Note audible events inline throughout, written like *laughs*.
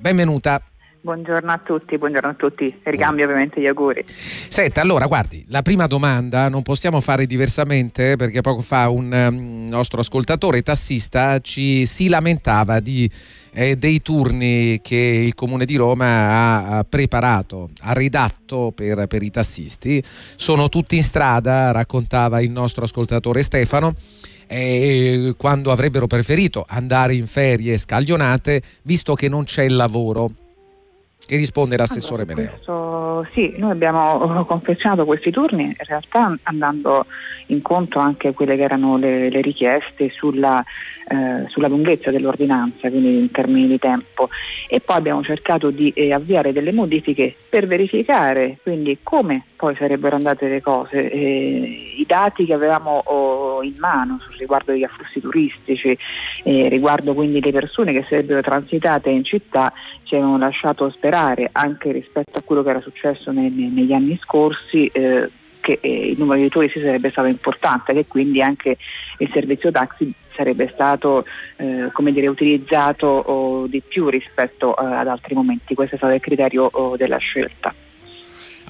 benvenuta. Buongiorno a tutti, buongiorno a tutti, ricambio ovviamente gli auguri. Senta, allora guardi, la prima domanda non possiamo fare diversamente perché poco fa un um, nostro ascoltatore tassista ci si lamentava di, eh, dei turni che il Comune di Roma ha, ha preparato, ha redatto per, per i tassisti. Sono tutti in strada, raccontava il nostro ascoltatore Stefano eh, quando avrebbero preferito andare in ferie scaglionate, visto che non c'è il lavoro. Che risponde l'assessore allora, Questo, sì, noi abbiamo *laughs* confezionato questi turni in realtà andando incontro anche a quelle che erano le, le richieste sulla, eh, sulla, lunghezza dell'ordinanza, quindi in termini di tempo. E poi abbiamo cercato di eh, avviare delle modifiche per verificare quindi come poi sarebbero andate le cose. Eh, I dati che avevamo oh, in mano riguardo agli afflussi turistici, eh, riguardo quindi le persone che sarebbero transitate in città, ci avevano lasciato sperare anche rispetto a quello che era successo nei, negli anni scorsi eh, che eh, il numero di turisti sarebbe stato importante e quindi anche il servizio taxi sarebbe stato eh, come dire, utilizzato oh, di più rispetto eh, ad altri momenti. Questo è stato il criterio oh, della scelta.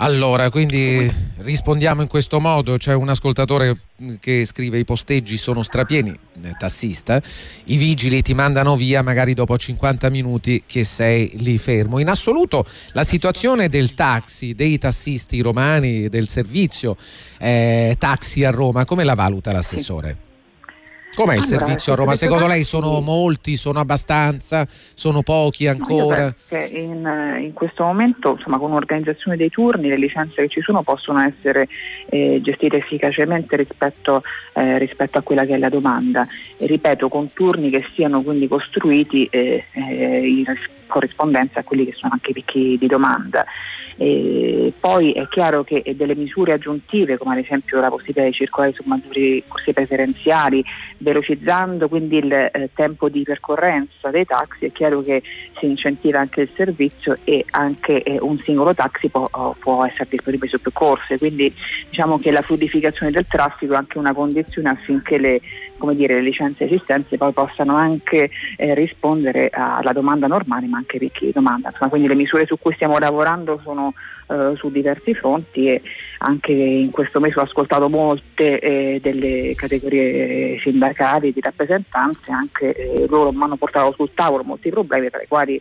Allora, quindi rispondiamo in questo modo, c'è un ascoltatore che scrive i posteggi sono strapieni, eh, tassista, i vigili ti mandano via magari dopo 50 minuti che sei lì fermo. In assoluto la situazione del taxi, dei tassisti romani, del servizio eh, taxi a Roma, come la valuta l'assessore? Com'è il allora, servizio a Roma? Secondo lei sono molti, sono abbastanza, sono pochi ancora? In, in, questo momento, insomma, con un'organizzazione dei turni, le licenze che ci sono possono essere eh, gestite efficacemente rispetto, eh, rispetto, a quella che è la domanda. E ripeto, con turni che siano quindi costruiti eh, eh in corrispondenza a quelli che sono anche i picchi di domanda. E poi è chiaro che delle misure aggiuntive, come ad esempio la possibilità di circolare su maggiori corsie preferenziali, velocizzando quindi il eh, tempo di percorrenza dei taxi, è chiaro che si incentiva anche il servizio e anche eh, un singolo taxi può, oh, può, essere disponibile su più corse. Quindi diciamo che la fluidificazione del traffico è anche una condizione affinché le, dire, le licenze esistenti poi possano anche eh, rispondere alla domanda normale ma anche ai picchi di domanda. Insomma, quindi le misure su cui stiamo lavorando sono eh, su diversi fronti e anche in questo mese ho ascoltato molte eh, delle categorie sindacali di rappresentanze, anche eh, loro mi hanno portato sul tavolo molti problemi tra i quali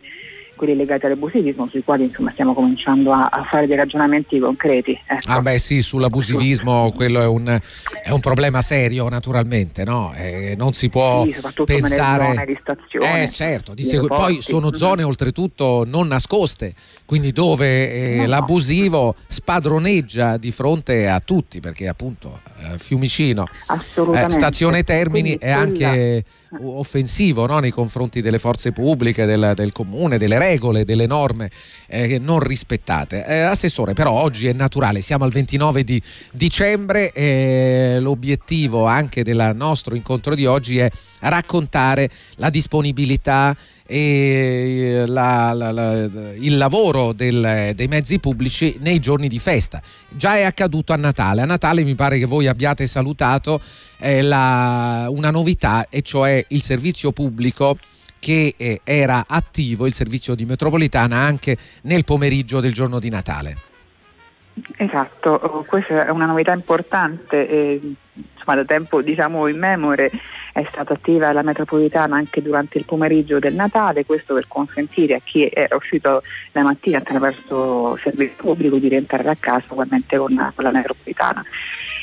quelli legati all'abusivismo sui quali insomma, stiamo cominciando a, a, fare dei ragionamenti concreti. Ecco. Ah beh sì, sull'abusivismo quello è un, è un, problema serio naturalmente, no? Eh, non si può sì, pensare... Nelle zone di stazione. Eh certo, di segu... poi sono mm-hmm. zone oltretutto non nascoste, quindi dove eh, no, l'abusivo spadroneggia di fronte a tutti, perché appunto eh, Fiumicino, eh, stazione Termini quindi, è anche offensivo no? nei confronti delle forze pubbliche, del, del comune, delle regole, delle norme eh, non rispettate. Eh, assessore, però oggi è naturale, siamo al 29 di dicembre e l'obiettivo anche del nostro incontro di oggi è raccontare la disponibilità e la, la, la, il lavoro del, dei mezzi pubblici nei giorni di festa. Già è accaduto a Natale. A Natale mi pare che voi abbiate salutato eh, una novità, e cioè il servizio pubblico che eh, era attivo, il servizio di metropolitana, anche nel pomeriggio del giorno di Natale. Esatto, questa è una novità importante, eh, insomma da tempo diciamo in memoria è stata attiva la metropolitana anche durante il pomeriggio del Natale, questo per consentire a chi era uscito la mattina attraverso il servizio pubblico di rientrare a casa ugualmente con, con la metropolitana.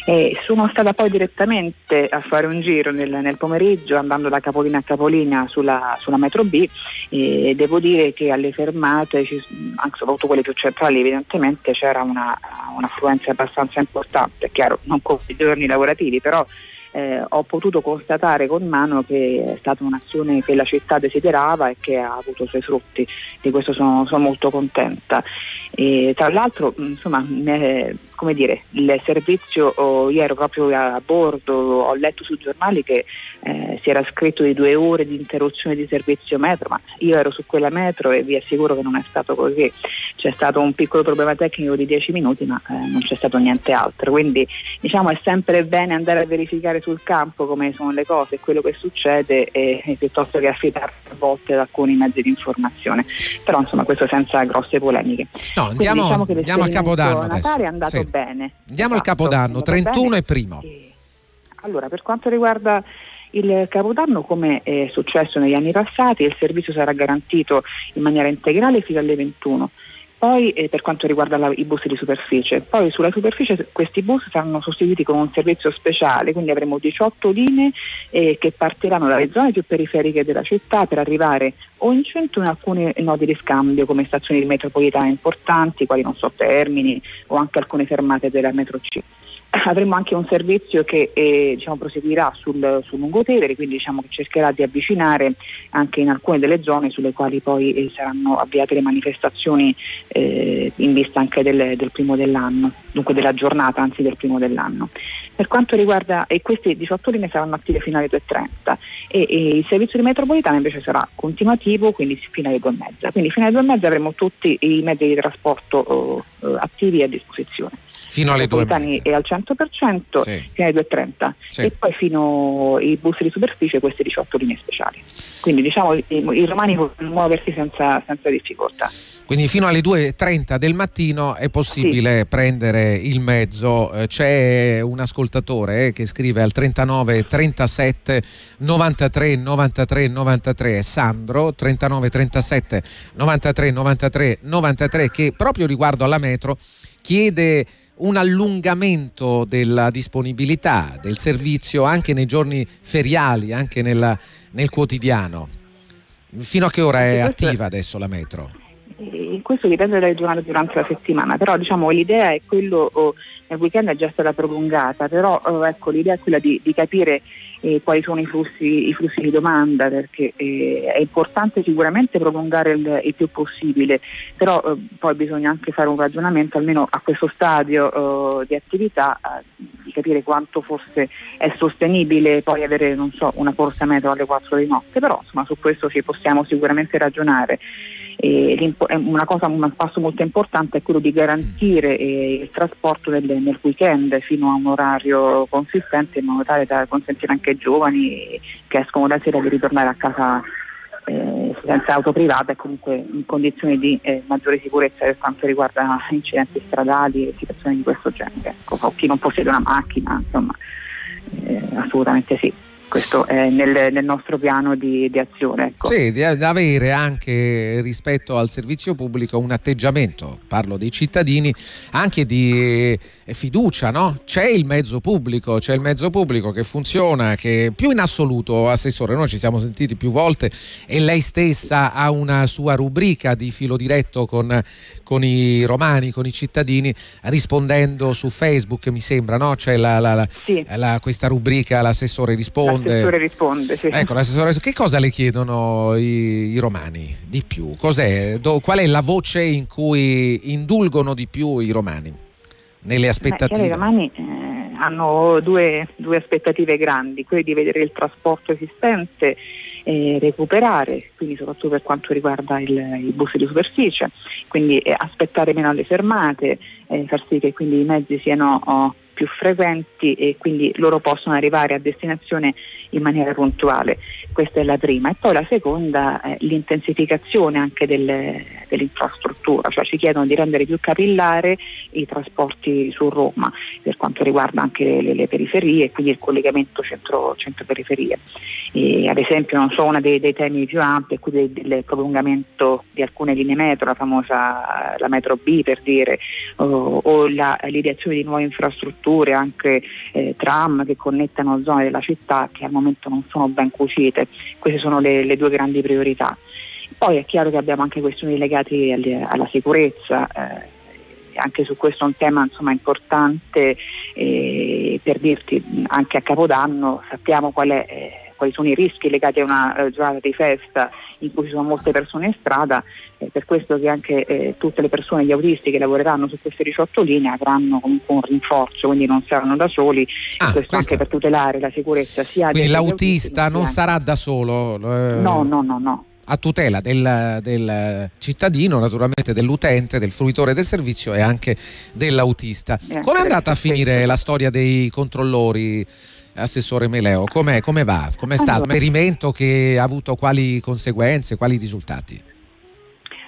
E sono stata poi direttamente a fare un giro nel, nel pomeriggio andando da capolina a capolina sulla, sulla metro B e devo dire che alle fermate, anche soprattutto quelle più centrali evidentemente c'era una, un'affluenza abbastanza importante, è chiaro non con i giorni lavorativi però eh, ho potuto constatare con mano che è stata un'azione che la città desiderava e che ha avuto i suoi frutti, di questo sono, sono molto contenta. E, tra l'altro, insomma, come dire, il servizio, oh, io ero proprio a bordo, ho letto sui giornali che eh, si era scritto di due ore di interruzione di servizio metro, ma io ero su quella metro e vi assicuro che non è stato così. C'è stato un piccolo problema tecnico di dieci minuti, ma eh, non c'è stato niente altro. Quindi diciamo è sempre bene andare a verificare sul campo come sono le cose quello che succede e, e piuttosto che affidarsi volte da alcuni mezzi di informazione, però insomma questo senza grosse polemiche. No, andiamo, diciamo andiamo al Capodanno Natale è andato sì. Bene. Andiamo esatto, al Capodanno, 31 bene. e primo. Allora, per quanto riguarda il Capodanno, come è successo negli anni passati, il servizio sarà garantito in maniera integrale fino alle 21 poi eh, per quanto riguarda la, i bus di superficie, poi sulla superficie questi bus saranno sostituiti con un servizio speciale, quindi avremo 18 linee eh, che partiranno dalle zone più periferiche della città per arrivare o in centro in alcuni nodi di scambio come stazioni di metropolitana importanti, quali non so Termini o anche alcune fermate della metro C avremo anche un servizio che eh, diciamo, proseguirà sul, sul Lungotevere, quindi diciamo, che cercherà di avvicinare anche in alcune delle zone sulle quali poi eh, saranno avviate le manifestazioni eh, in vista anche del, del, primo dell'anno, dunque della giornata anzi del primo dell'anno. Per quanto riguarda, e queste 18 linee saranno attive fino alle 2.30 e, e, il servizio di metropolitana invece sarà continuativo, quindi fino alle 2.30. Quindi fino alle 2.30 avremo tutti i mezzi di trasporto eh, attivi a disposizione fino alle 2 e al 100% sì. fino alle 2.30 sì. e poi fino ai bus di superficie queste 18 linee speciali quindi diciamo i, i romani possono muoversi senza, senza, difficoltà quindi fino alle 2.30 del mattino è possibile sì. prendere il mezzo eh, c'è un ascoltatore eh, che scrive al 39 37 93 93 93 Sandro 39 37 93 93 93 che proprio riguardo alla metro chiede un allungamento della disponibilità del servizio anche nei giorni feriali, anche nella, nel quotidiano. Fino a che ora è attiva adesso la metro? Eh, questo dipende dalle giornate durante la settimana, però diciamo, l'idea è quello, oh, nel weekend è già stata prolungata, però oh, ecco, l'idea è quella di, di capire eh, quali sono i flussi, i flussi, di domanda, perché eh, è importante sicuramente prolungare il, il più possibile, però eh, poi bisogna anche fare un ragionamento, almeno a questo stadio eh, di attività, eh, di capire quanto forse è sostenibile poi avere so, una corsa metro alle 4 di notte, però insomma, su questo ci possiamo sicuramente ragionare. Eh, una cosa, un passo molto importante è quello di garantire eh, il trasporto nel, nel, weekend fino a un orario consistente in modo tale da consentire anche ai giovani che escono la sera di ritornare a casa eh, senza auto privata e comunque in condizioni di eh, maggiore sicurezza per quanto riguarda incidenti stradali e situazioni di questo genere. Ecco, chi non possiede una macchina, insomma, eh, assolutamente sì questo è nel, nel nostro piano di, di azione. Ecco. Sì, di avere anche rispetto al servizio pubblico un atteggiamento, parlo dei cittadini, anche di eh, fiducia, no? C'è il mezzo pubblico, c'è il mezzo pubblico che funziona, che più in assoluto, Assessore, noi ci siamo sentiti più volte e lei stessa ha una sua rubrica di filo diretto con, con i romani, con i cittadini, rispondendo su Facebook, mi sembra, no? C'è la, la, la, sì. questa rubrica, l'assessore risponde risponde. L'assessore risponde, sì. Ecco, l'assessore, che cosa le chiedono i, i romani di più? Do, qual è la voce in cui indulgono di più i romani? Nelle aspettative? Beh, I romani eh, hanno due, due aspettative grandi, quelle di vedere il trasporto esistente recuperare, quindi soprattutto per quanto riguarda il, i bus di superficie, quindi eh, aspettare meno alle fermate, eh, far sì che quindi i mezzi siano oh, più frequenti e quindi loro possono arrivare a destinazione in maniera puntuale. Questa è la prima. E poi la seconda è l'intensificazione anche del, dell'infrastruttura, cioè ci chiedono di rendere più capillare i trasporti su Roma per quanto riguarda anche le, le periferie e quindi il collegamento centro, centro-periferie. E, ad esempio, non so, uno dei, dei, temi più ampi è quello del, prolungamento di alcune linee metro, la famosa la metro B per dire, o, o la, l'ideazione di nuove infrastrutture, anche eh, tram che connettano zone della città che al momento non sono ben cucite. Queste sono le, le due grandi priorità. Poi è chiaro che abbiamo anche questioni legate alla sicurezza. Eh, anche su questo è un tema insomma, importante eh, per dirti anche a Capodanno sappiamo qual è eh, quali sono i rischi legati a una eh, giornata di festa in cui ci sono molte persone in strada, eh, per questo che anche eh, tutte le persone, gli autisti che lavoreranno su queste 18 linee avranno comunque un rinforzo, quindi non saranno da soli, ah, questo questa... anche per tutelare la sicurezza sia Quindi l'autista autisti, non sarà da solo? Eh... No, no, no, no a tutela del, del, cittadino, naturalmente dell'utente, del fruitore del servizio e anche dell'autista. Eh, Come è andata a finire la storia dei controllori? Assessore Meleo, com'è, come va? Com'è stato? Un esperimento che ha avuto quali conseguenze, quali risultati?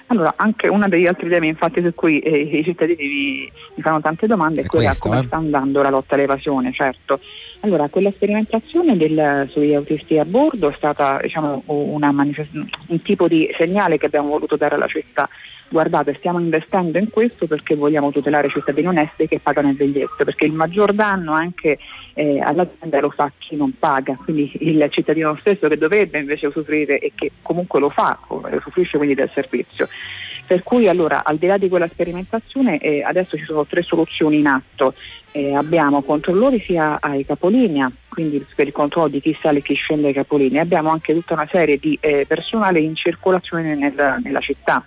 Allora, anche uno degli altri temi infatti su cui eh, i cittadini mi, mi, fanno tante domande è, è quella questo, come eh? sta andando la lotta all'evasione, certo. Allora, quella sperimentazione del, sugli autisti a bordo è stata diciamo, manifest- un tipo di segnale che abbiamo voluto dare alla città. Guardate, stiamo investendo in questo perché vogliamo tutelare i cittadini onesti che pagano il biglietto, perché il maggior danno anche eh, all'azienda lo fa chi non paga, quindi il cittadino stesso che dovrebbe invece usufruire e che comunque lo fa, usufruisce quindi del servizio. Per cui allora al di là di quella sperimentazione eh, adesso ci sono tre soluzioni in atto. Eh, abbiamo controllori sia ai capolinea, quindi per il controllo di chi sale e chi scende ai capolinea, abbiamo anche tutta una serie di eh, personale in circolazione nel, nella città.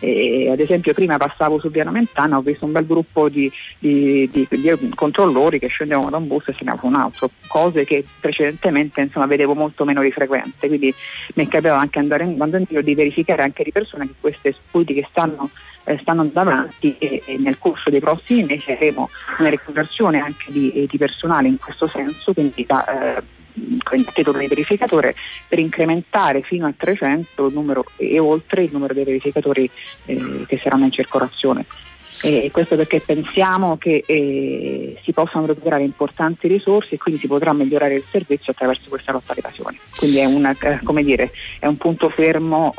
ad esempio prima passavo su Piano Mentana, ho visto un bel gruppo di, di, di, di controllori che scendevano da un bus e se ne un altro, cose che precedentemente insomma, vedevo molto meno di frequente, quindi mi capitava anche andare in, in giro di verificare anche di persone che queste politiche che stanno, eh, stanno andando avanti e, e, nel corso dei prossimi mesi avremo una riconversione anche di, di personale in questo senso, quindi da, eh, con il titolo di verificatore per incrementare fino a 300 numero, e oltre il numero dei verificatori eh, che saranno in circolazione. E questo perché pensiamo che eh, si possano recuperare importanti risorse e quindi si potrà migliorare il servizio attraverso questa lotta all'evasione. Quindi è, una, eh, dire, è un punto fermo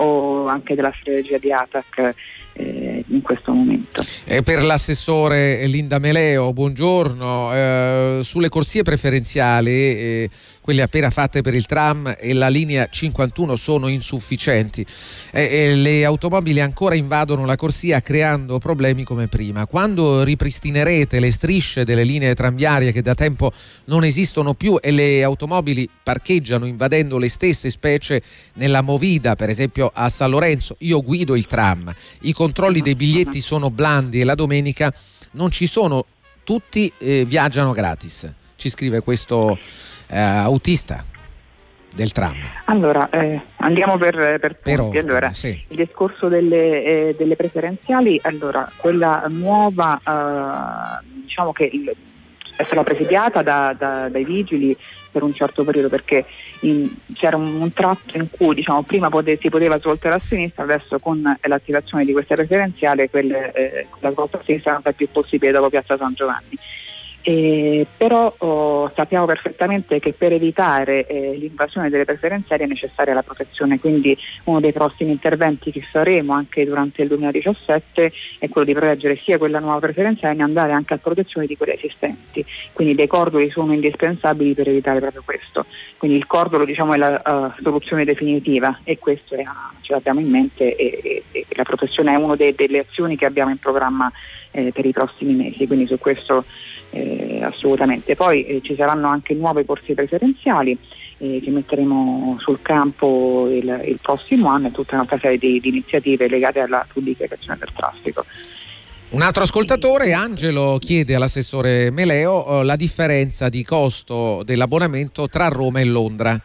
anche della strategia di ATAC eh, in questo momento. E per l'assessore Linda Meleo, buongiorno. Eh, sulle corsie preferenziali, eh, quelle appena fatte per il tram e la linea 51 sono insufficienti. le automobili ancora invadono la corsia creando problemi come prima. Quando ripristinerete le strisce delle linee tranviarie che da tempo non esistono più e le automobili parcheggiano invadendo le stesse specie nella Movida, per esempio a San Lorenzo, io guido il tram. I controlli dei biglietti sono blandi e la domenica non ci sono, tutti eh, viaggiano gratis, ci scrive questo eh, autista del tram? Allora, eh, andiamo per, per punti. allora, sì. Il discorso delle, eh, delle, preferenziali, allora, quella nuova, eh, diciamo che il, è stata presidiata da, da, dai vigili per un certo periodo perché in, c'era un, un, tratto in cui diciamo, prima pote, si poteva svoltare a sinistra, adesso con l'attivazione di questa preferenziale quelle, eh, la svolta a sinistra non è più possibile dopo Piazza San Giovanni. Eh, però oh, sappiamo perfettamente che per evitare eh, l'invasione delle preferenziali è necessaria la protezione, quindi uno dei prossimi interventi che faremo anche durante il 2017 è quello di proteggere sia quella nuova preferenziale ma andare anche a protezione di quelle esistenti, quindi dei cordoli sono indispensabili per evitare proprio questo, quindi il cordolo diciamo, è la uh, soluzione definitiva e questo è, ce l'abbiamo in mente e, e, e la protezione è una delle azioni che abbiamo in programma eh, per i prossimi mesi, quindi su questo eh, assolutamente. Poi eh, ci saranno anche nuove corsie preferenziali eh, che metteremo sul campo il, il, prossimo anno e tutta un'altra serie di, di iniziative legate alla pubblicazione del traffico. Un altro ascoltatore, Angelo, chiede all'assessore Meleo eh, la differenza di costo dell'abbonamento tra Roma e Londra.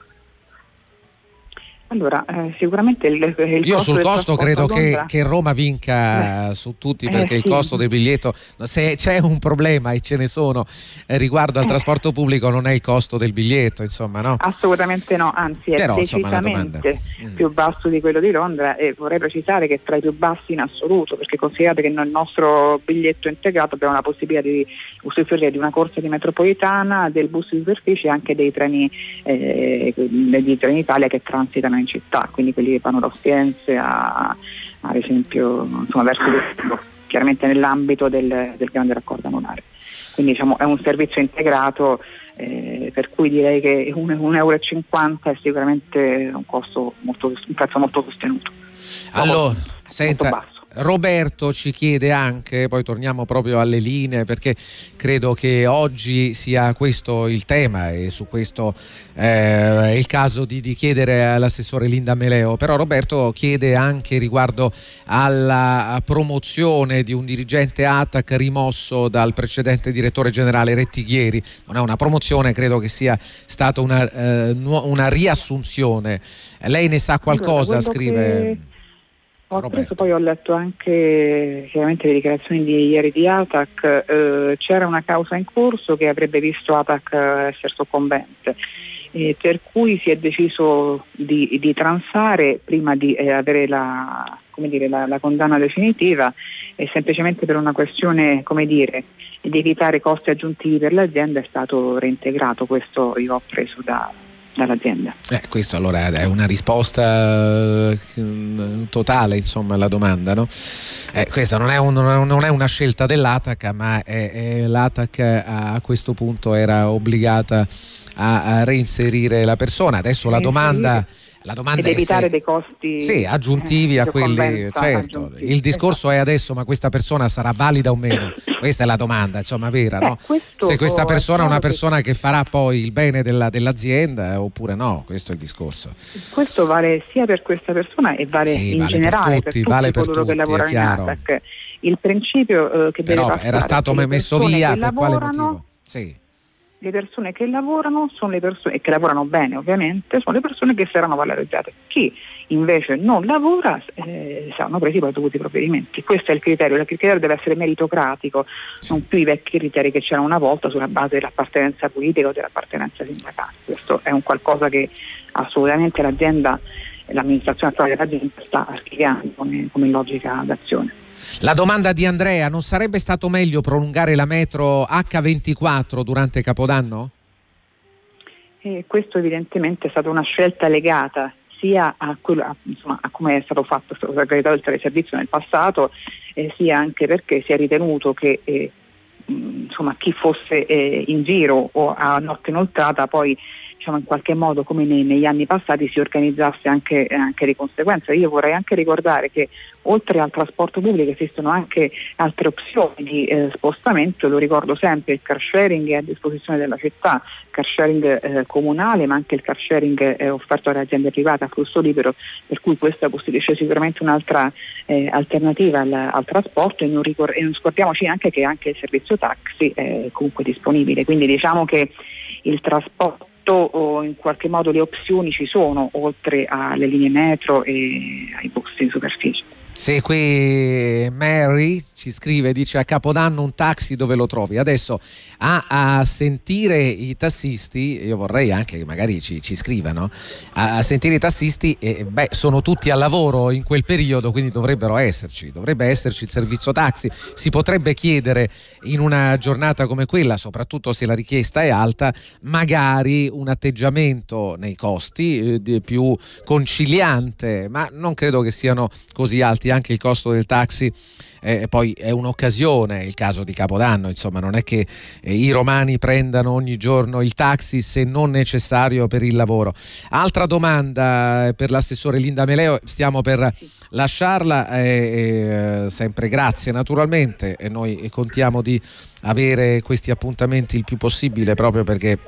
Allora, eh, sicuramente il, il Io sul costo credo che, che, Roma vinca eh. su tutti eh, perché eh, il sì. costo del biglietto, se c'è un problema e ce ne sono eh, riguardo al eh. trasporto pubblico non è il costo del biglietto, insomma, no? Assolutamente no, anzi è Però, decisamente insomma, mm. più basso di quello di Londra e vorrei precisare che è tra i più bassi in assoluto perché considerate che nel nostro biglietto integrato abbiamo la possibilità di usufruire di una corsa di metropolitana, del bus di superficie e anche dei treni, di treni Italia che transitano in città, quindi quelli che vanno da Ostiense a, ad esempio insomma, verso il chiaramente nell'ambito del, del grande raccordo anulare. Quindi diciamo, è un servizio integrato eh, per cui direi che 1,50 euro è sicuramente un, costo molto, un prezzo molto sostenuto. Allora, molto, senta, molto Roberto ci chiede anche, poi torniamo proprio alle linee perché credo che oggi sia questo il tema e su questo eh, è il caso di, di, chiedere all'assessore Linda Meleo, però Roberto chiede anche riguardo alla promozione di un dirigente ATAC rimosso dal precedente direttore generale Rettighieri, non è una promozione, credo che sia stata una, eh, una riassunzione. Lei ne sa qualcosa, allora, scrive... Che Ho appreso, poi ho letto anche chiaramente le dichiarazioni di ieri di Atac, eh, c'era una causa in corso che avrebbe visto Atac essere soccombente. Eh, per cui si è deciso di, di transare prima di eh, avere la, dire, la, la, condanna definitiva e semplicemente per una questione dire, di evitare costi aggiuntivi per l'azienda è stato reintegrato, questo io ho preso da, dall'azienda. Eh, questo allora è una risposta eh, totale insomma alla domanda. No? Eh, questa non è, un, non è, una scelta dell'ATAC ma è, è l'ATAC a questo punto era obbligata a, a reinserire la persona. Adesso la domanda la domanda Ed è evitare se, dei costi sì, aggiuntivi eh, a quelli. Certo, aggiuntivi. il discorso esatto. è adesso, ma questa persona sarà valida o meno? questa è la domanda, insomma, vera. Beh, no? Se questa persona è una persona che farà poi il bene della, dell'azienda eh, oppure no, questo è il discorso. Questo vale sia per questa persona e vale sì, in vale generale per tutti, per vale per tutti, che lavorano in ATAC. Il principio eh, che Però deve era stato messo via per quale motivo? Sì le persone che lavorano sono le persone e che lavorano bene ovviamente sono le persone che saranno valorizzate. Chi invece non lavora eh, saranno presi poi dovuti provvedimenti. Questo è il criterio. Il criterio deve essere meritocratico sì. non più i vecchi criteri che c'erano una volta sulla base dell'appartenenza politica o dell'appartenenza sindacale questo è un qualcosa che assolutamente l'azienda l'amministrazione attuale dell'azienda sta archiviando come, come logica d'azione la domanda di Andrea, non sarebbe stato meglio prolungare la metro H24 durante Capodanno? Eh, questo evidentemente è stata una scelta legata sia a, quello, a, insomma, a come è stato fatto il segreto del teleservizio nel passato, eh, sia anche perché si è ritenuto che eh, insomma, chi fosse eh, in giro o a notte inoltrata poi diciamo, in qualche modo come nei, negli anni passati si organizzasse anche, anche, di conseguenza. Io vorrei anche ricordare che oltre al trasporto pubblico esistono anche altre opzioni di eh, spostamento, lo ricordo sempre, il car sharing è a disposizione della città, il car sharing eh, comunale ma anche il car sharing eh, offerto alle aziende private a flusso libero, per cui questa costituisce sicuramente un'altra eh, alternativa al, al trasporto. E non, ricor- e non, scordiamoci anche che anche il servizio taxi è comunque disponibile, quindi diciamo che il trasporto o in qualche modo le opzioni ci sono oltre alle linee metro e ai bus in superficie. Se qui Mary ci scrive, dice a Capodanno un taxi dove lo trovi. Adesso a, a sentire i tassisti, io vorrei anche che magari ci, ci scrivano, a, a, sentire i tassisti, eh, beh, sono tutti al lavoro in quel periodo, quindi dovrebbero esserci, dovrebbe esserci il servizio taxi. Si potrebbe chiedere in una giornata come quella, soprattutto se la richiesta è alta, magari un atteggiamento nei costi eh, più conciliante, ma non credo che siano così alti anche il costo del taxi eh, poi è un'occasione il caso di Capodanno, insomma non è che eh, i romani prendano ogni giorno il taxi se non necessario per il lavoro. Altra domanda eh, per l'assessore Linda Meleo, stiamo per lasciarla, eh, eh, sempre grazie naturalmente e noi contiamo di avere questi appuntamenti il più possibile proprio perché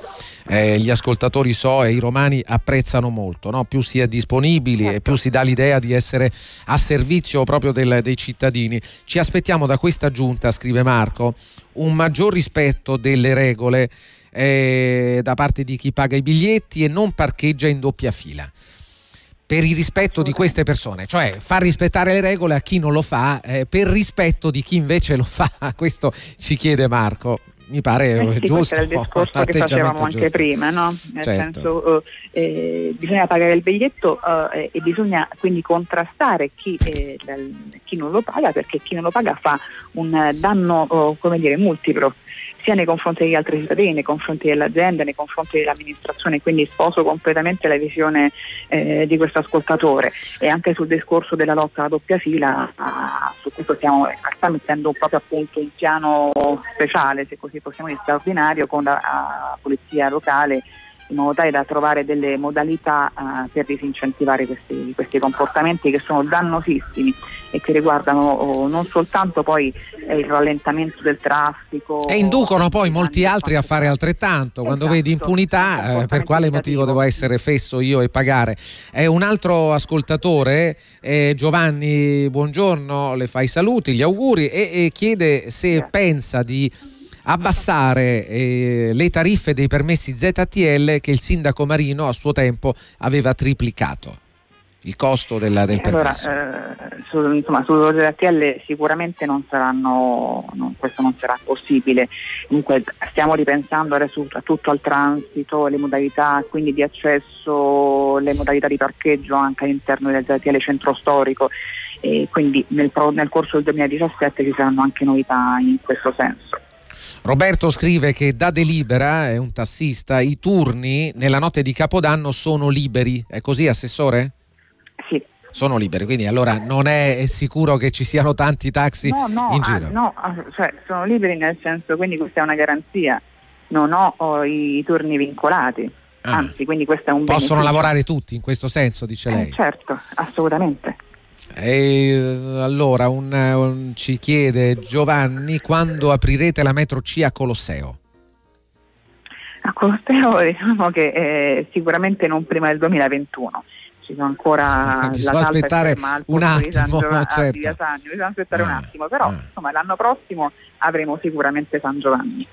gli ascoltatori so e i romani apprezzano molto, no? più si è disponibili e più si dà l'idea di essere a servizio proprio del, dei cittadini. Ci aspettiamo da questa giunta, scrive Marco, un maggior rispetto delle regole eh, da parte di chi paga i biglietti e non parcheggia in doppia fila per il rispetto di queste persone, cioè far rispettare le regole a chi non lo fa eh, per rispetto di chi invece lo fa. *laughs* Questo ci chiede Marco mi pare eh sì, giusto. Era il discorso che *laughs* facevamo anche prima, no? nel certo. senso uh, eh, bisogna pagare il biglietto uh, e bisogna quindi contrastare chi, eh, chi, non lo paga perché chi non lo paga fa un danno uh, come dire, multiplo sia nei confronti degli altri cittadini, nei confronti dell'azienda, nei confronti dell'amministrazione, quindi sposo completamente la visione eh, di questo ascoltatore. E anche sul discorso della lotta alla doppia fila, ah, su questo stiamo sta mettendo proprio appunto un piano speciale, se così possiamo dire, straordinario con la, la polizia locale in modo tale da trovare delle modalità uh, per disincentivare questi, questi, comportamenti che sono dannosissimi e che riguardano oh, non soltanto poi eh, il rallentamento del traffico e inducono poi molti altri a fare altrettanto. esatto, quando vedi impunità eh, per quale motivo devo essere fesso io e pagare? È un altro ascoltatore eh, Giovanni buongiorno le fai i saluti gli auguri e, e chiede se pensa di abbassare eh, le tariffe dei permessi ZTL che il sindaco Marino a suo tempo aveva triplicato. il costo della, del allora, permesso? Eh, su, insomma, sull'OZTL sicuramente non saranno, non, questo non sarà possibile. Comunque stiamo ripensando adesso a tutto al transito, le modalità quindi di accesso, le modalità di parcheggio anche all'interno del ZTL centro storico e quindi nel, nel corso del 2017 ci saranno anche novità in questo senso. Roberto scrive che da delibera, è un tassista, i turni nella notte di Capodanno sono liberi. È così, Assessore? Sì. Sono liberi, quindi allora non è sicuro che ci siano tanti taxi no, no, in giro. Ah, no, cioè, sono liberi nel senso, quindi questa è una garanzia. Non ho, ho i turni vincolati. Ah. Anzi, quindi questo è un Possono beneficio. lavorare tutti in questo senso, dice eh, lei. Certo, assolutamente. E allora un, un, ci chiede Giovanni quando aprirete la metro C a Colosseo? A Colosseo *laughs* diciamo che eh, sicuramente non prima del 2021 ci sono ancora *laughs* bisogna aspettare un attimo Giovanni, certo. bisogna aspettare ah, un attimo però ah. insomma, l'anno prossimo avremo sicuramente San Giovanni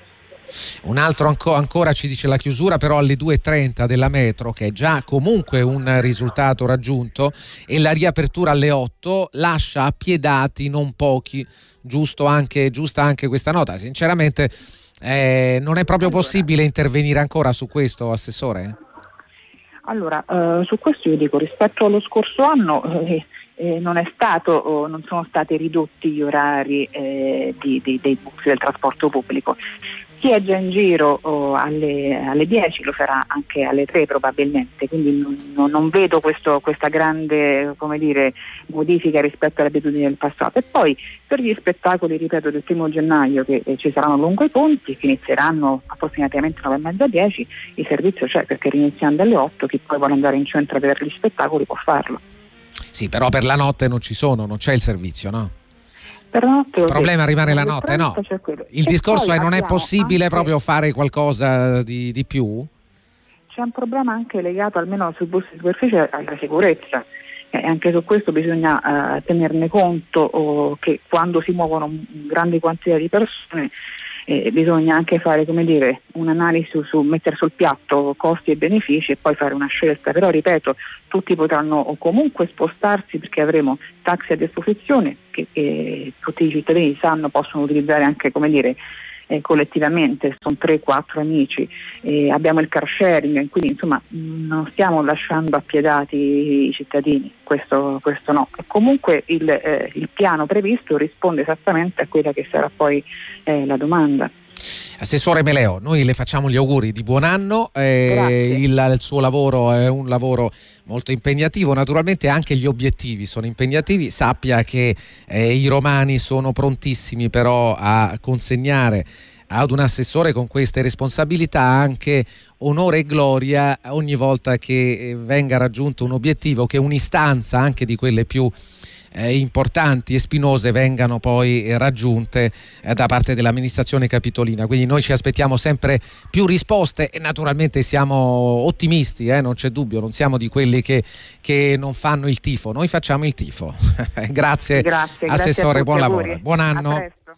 un altro anco, ancora ci dice la chiusura però alle 2.30 della metro che è già comunque un risultato raggiunto e la riapertura alle 8 lascia appiedati non pochi giusto anche, giusta anche questa nota sinceramente eh, non è proprio possibile intervenire ancora su questo Assessore? Allora, eh, su questo io dico rispetto allo scorso anno eh, eh, non, stato, non, sono stati ridotti gli orari eh, di, di, dei bus del trasporto pubblico. Chi è già in giro oh, alle, alle, 10 lo farà anche alle 3 probabilmente, quindi non, non vedo questo, questa grande dire, modifica rispetto alle abitudini del passato. E poi per gli spettacoli, ripeto, del primo gennaio che eh, ci saranno lungo i ponti, che inizieranno approssimativamente 9 e mezza 10, il servizio c'è perché iniziando alle 8 chi poi vuole andare in centro a vedere gli spettacoli può farlo. Sì, però per la notte non ci sono, non c'è il servizio, no? Per la notte il problema è arrivare la notte, no? Il e discorso è non è possibile proprio fare qualcosa di, di, più? C'è un problema anche legato almeno sui bus di superficie alla sicurezza. E anche su questo bisogna uh, tenerne conto oh, che quando si muovono grandi quantità di persone eh, bisogna anche fare dire, un'analisi su, su, mettere sul piatto costi e benefici e poi fare una scelta, però ripeto, tutti potranno comunque spostarsi perché avremo taxi a disposizione che, che tutti i cittadini sanno possono utilizzare anche dire, eh, collettivamente, sono 3-4 amici, eh, abbiamo il car sharing, quindi insomma non stiamo lasciando appiedati i cittadini, questo, questo no. Comunque il, eh, il, piano previsto risponde esattamente a quella che sarà poi eh, la domanda. Assessore Meleo, noi le facciamo gli auguri di buon anno, eh, il, il, suo lavoro è un lavoro molto impegnativo, naturalmente anche gli obiettivi sono impegnativi, sappia che eh, i romani sono prontissimi però a consegnare ad un assessore con queste responsabilità anche onore e gloria ogni volta che eh, venga raggiunto un obiettivo, che un'istanza anche di quelle più eh, importanti e spinose vengano poi raggiunte eh, da parte dell'amministrazione capitolina. Quindi noi ci aspettiamo sempre più risposte e naturalmente siamo ottimisti, eh, non c'è dubbio, non siamo di quelli che, che, non fanno il tifo, noi facciamo il tifo. *laughs* grazie, grazie, Assessore, grazie buon lavoro, buon anno.